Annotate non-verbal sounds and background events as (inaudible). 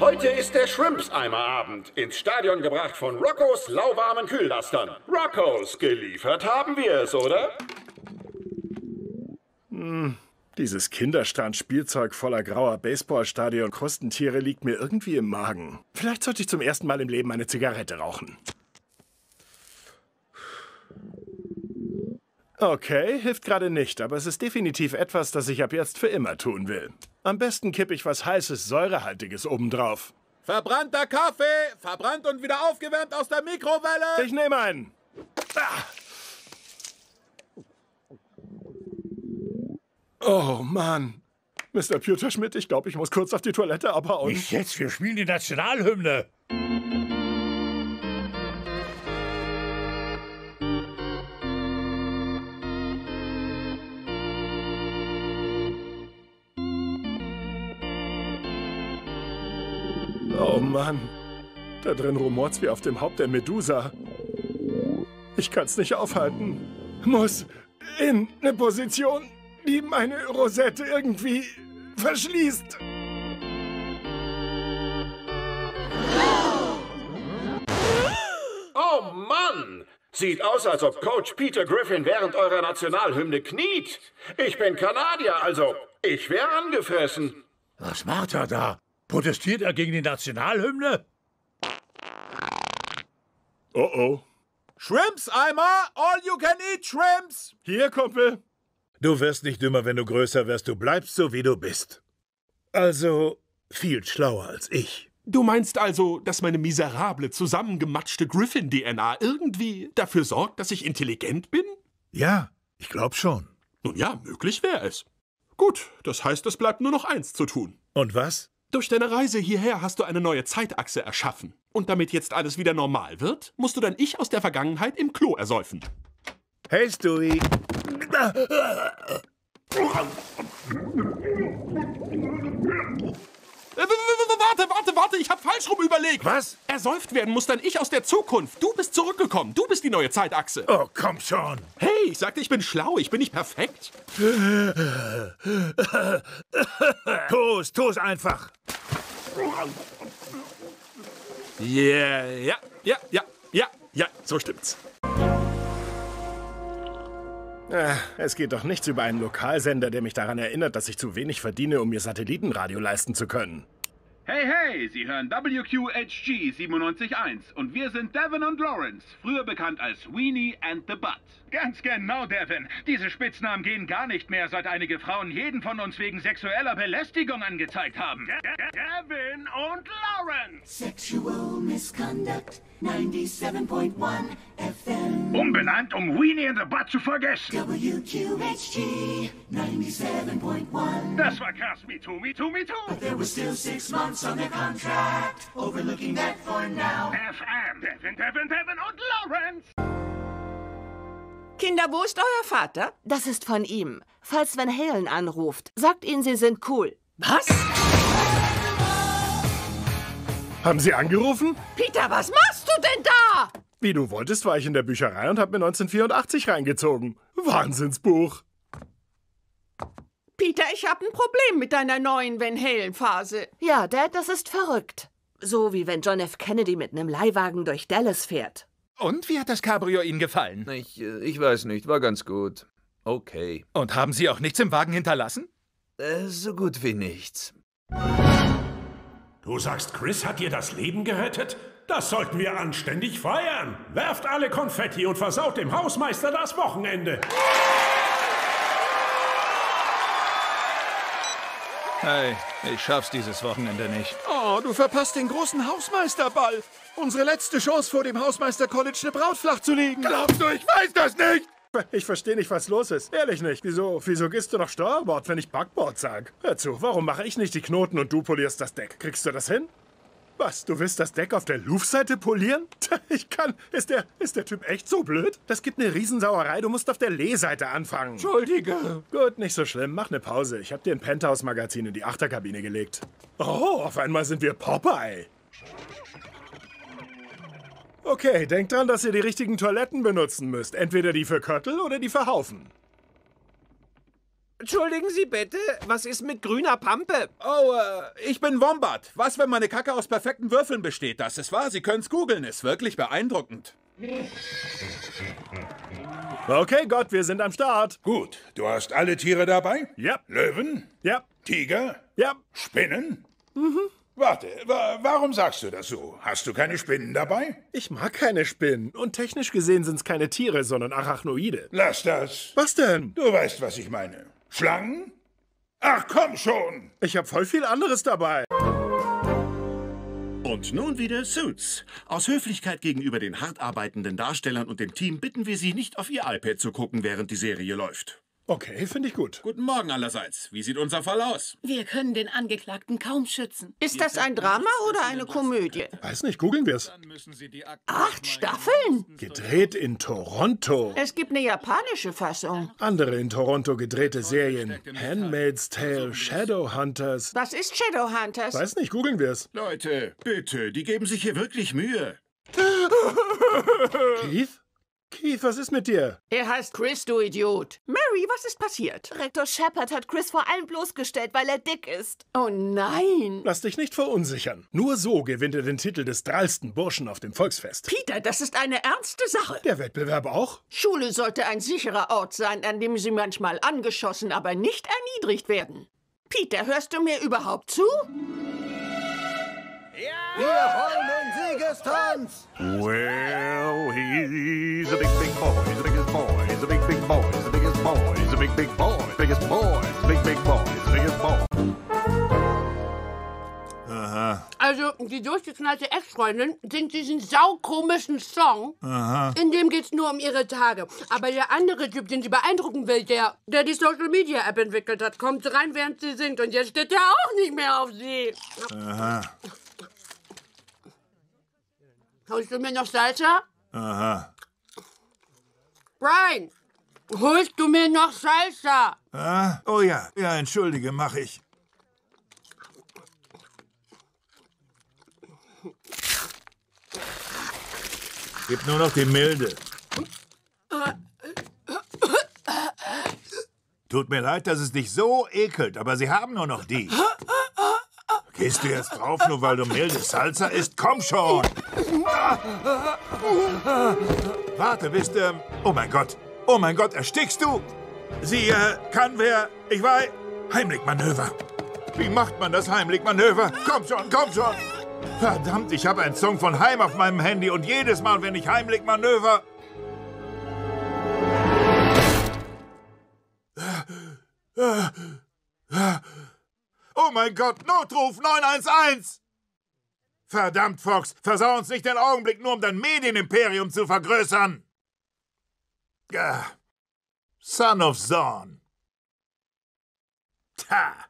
Heute ist der Shrimps-Eimer-Abend. Ins Stadion gebracht von Roccos lauwarmen Kühllastern. Roccos, geliefert haben wir es, oder? Hm, dieses Kinderstand-Spielzeug voller grauer Baseballstadion-Krustentiere liegt mir irgendwie im Magen. Vielleicht sollte ich zum ersten Mal im Leben eine Zigarette rauchen. Okay, hilft gerade nicht, aber es ist definitiv etwas, das ich ab jetzt für immer tun will. Am besten kippe ich was heißes, säurehaltiges obendrauf. Verbrannter Kaffee! Verbrannt und wieder aufgewärmt aus der Mikrowelle! Ich nehme einen. Ah. Oh Mann. Mr. Pewter Schmidt, ich glaube, ich muss kurz auf die Toilette abhauen. Nicht jetzt, wir spielen die Nationalhymne. Oh Mann. Da drin rumort's wie auf dem Haupt der Medusa. Ich kann's nicht aufhalten. Muss in eine Position, die meine Rosette irgendwie verschließt. Oh Mann! Sieht aus, als ob Coach Peter Griffin während eurer Nationalhymne kniet. Ich bin Kanadier, also ich wäre angefressen. Was macht er da? Protestiert er gegen die Nationalhymne? Oh oh. Shrimps-Eimer! All you can eat Shrimps! Hier, Kumpel. Du wirst nicht dümmer, wenn du größer wirst. Du bleibst so, wie du bist. Also viel schlauer als ich. Du meinst also, dass meine miserable, zusammengematschte Griffin-DNA irgendwie dafür sorgt, dass ich intelligent bin? Ja, ich glaub schon. Nun ja, möglich wäre es. Gut, das heißt, es bleibt nur noch eins zu tun. Und was? Durch deine Reise hierher hast du eine neue Zeitachse erschaffen. Und damit jetzt alles wieder normal wird, musst du dein Ich aus der Vergangenheit im Klo ersäufen. Hey, Stewie. (laughs) Äh, Warte, warte, warte, ich hab falsch rum überlegt. Was? Ersäuft werden muss dein Ich aus der Zukunft. Du bist zurückgekommen. Du bist die neue Zeitachse. Oh, komm schon. Hey, ich sagte, ich bin schlau. Ich bin nicht perfekt. Tu's, tu's einfach. Yeah, ja, ja, ja, ja, ja, so stimmt's. Ah, Es geht doch nichts über einen Lokalsender, der mich daran erinnert, dass ich zu wenig verdiene, um mir Satellitenradio leisten zu können. Hey, hey, Sie hören WQHG 97.1 und wir sind Devin und Lawrence, früher bekannt als Weenie and the Butt. Ganz genau, Devin. Diese Spitznamen gehen gar nicht mehr, seit einige Frauen jeden von uns wegen sexueller Belästigung angezeigt haben. Devin und Lawrence! Sexual misconduct, 97.1 FM. Umbenannt, um Weenie and the Butt zu vergessen. WQHG 97.1. Das war krass. Me too, me too, me too. There were still six months on their contract, overlooking that for now. FM. Devin, Devin, Devin und Lawrence. Kinder, wo ist euer Vater? Das ist von ihm. Falls Van Halen anruft, sagt ihnen, sie sind cool. Was? Haben Sie angerufen? Peter, was machst du denn da? Wie du wolltest, war ich in der Bücherei und habe mir 1984 reingezogen. Wahnsinnsbuch. Peter, ich habe ein Problem mit deiner neuen Van Halen-Phase. Ja, Dad, das ist verrückt. So wie wenn John F. Kennedy mit einem Leihwagen durch Dallas fährt. Und wie hat das Cabrio Ihnen gefallen? Ich, äh, ich weiß nicht, war ganz gut. Okay. Und haben Sie auch nichts im Wagen hinterlassen? Äh, so gut wie nichts. Du sagst, Chris hat dir das Leben gerettet? Das sollten wir anständig feiern. Werft alle Konfetti und versaut dem Hausmeister das Wochenende. Hey, ich schaff's dieses Wochenende nicht. Oh, du verpasst den großen Hausmeisterball. Unsere letzte Chance vor dem Hausmeister College eine Braut flach zu legen. Glaubst du, ich weiß das nicht? Ich verstehe nicht, was los ist. Ehrlich nicht. Wieso, wieso gehst du noch Steuerbord, wenn ich Backbord sag? Hör zu, warum mache ich nicht die Knoten und du polierst das Deck? Kriegst du das hin? Was, du willst das Deck auf der Luftseite polieren? (laughs) Ich kann. Ist der, ist der Typ echt so blöd? Das gibt eine Riesensauerei. Du musst auf der Lehseite anfangen. Entschuldige. Gut, nicht so schlimm. Mach eine Pause. Ich hab dir ein Penthouse-Magazin in die Achterkabine gelegt. Oh, auf einmal sind wir Popeye. Okay, denkt dran, dass ihr die richtigen Toiletten benutzen müsst. Entweder die für Köttel oder die für Haufen. Entschuldigen Sie bitte, was ist mit grüner Pampe? Oh, äh, ich bin Wombat. Was, wenn meine Kacke aus perfekten Würfeln besteht? Das ist wahr, Sie können's googeln. Ist wirklich beeindruckend. Okay, Gott, wir sind am Start. Gut, du hast alle Tiere dabei? Ja. Löwen? Ja. Tiger? Ja. Spinnen? Mhm. Warte, wa warum sagst du das so? Hast du keine Spinnen dabei? Ich mag keine Spinnen. Und technisch gesehen sind's keine Tiere, sondern Arachnoide. Lass das. Was denn? Du weißt, was ich meine. Schlangen? Ach, komm schon! Ich hab voll viel anderes dabei. Und nun wieder Suits. Aus Höflichkeit gegenüber den hart arbeitenden Darstellern und dem Team bitten wir Sie, nicht auf Ihr iPad zu gucken, während die Serie läuft. Okay, finde ich gut. Guten Morgen allerseits. Wie sieht unser Fall aus? Wir können den Angeklagten kaum schützen. Ist das ein Drama oder eine Komödie? Weiß nicht, googeln wir's. Acht Staffeln? Gedreht in Toronto. Es gibt eine japanische Fassung. Andere in Toronto gedrehte Serien. Handmaid's Tale, Shadowhunters. Was ist Shadowhunters? Weiß nicht, googeln wir's. Leute, bitte, die geben sich hier wirklich Mühe. Keith? Keith, was ist mit dir? Er heißt Chris, du Idiot. Mary, was ist passiert? Rektor Shepard hat Chris vor allem bloßgestellt, weil er dick ist. Oh nein. Lass dich nicht verunsichern. Nur so gewinnt er den Titel des drallsten Burschen auf dem Volksfest. Peter, das ist eine ernste Sache. Der Wettbewerb auch? Schule sollte ein sicherer Ort sein, an dem Sie manchmal angeschossen, aber nicht erniedrigt werden. Peter, hörst du mir überhaupt zu? Wir wollen den Siegestanz! Well, he's a big, big boy. He's the biggest boy. He's a big, big boy. He's the biggest boy. He's a big, big boy. Biggest boy. He's a big, big boy. He's the biggest boy. Aha. Also, die durchgeknallte Ex-Freundin singt diesen saukomischen Song. Aha. In dem geht's nur um ihre Tage. Aber der andere Typ, den sie beeindrucken will, der, der die Social-Media-App entwickelt hat, kommt rein, während sie singt. Und jetzt steht der auch nicht mehr auf sie. Aha. Holst du mir noch Salsa? Aha. Brian, holst du mir noch Salsa? Ah? Oh ja, ja, entschuldige, mach ich. Gib nur noch die milde. Tut mir leid, dass es dich so ekelt, aber sie haben nur noch die. Gehst du jetzt drauf, nur weil du milde Salsa isst? Komm schon! Warte, bist du... Oh mein Gott! Oh mein Gott, erstickst du? Sie, äh, kann wer... Ich weiß... Heimlichmanöver. Wie macht man das Heimlichmanöver? Komm schon, komm schon! Verdammt, ich habe einen Song von Heim auf meinem Handy und jedes Mal, wenn ich Heimlichmanöver... Oh mein Gott, Notruf 911! Verdammt, Fox, versau uns nicht den Augenblick nur, um dein Medienimperium zu vergrößern! Son of Zorn. Ta!